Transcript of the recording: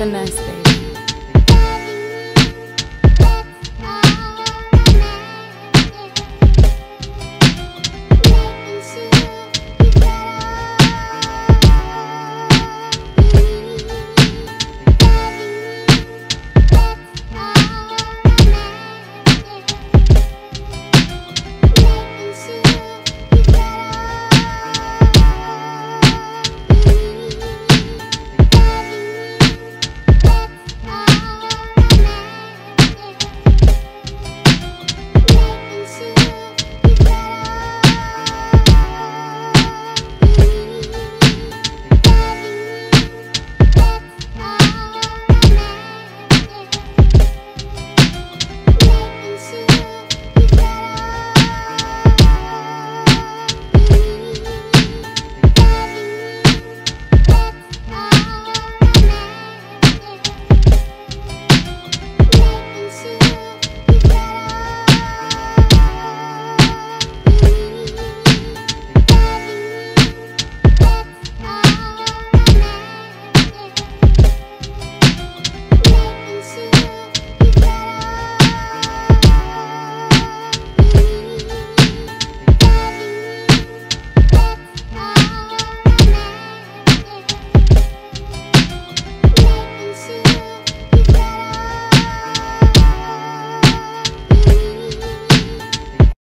The nice day.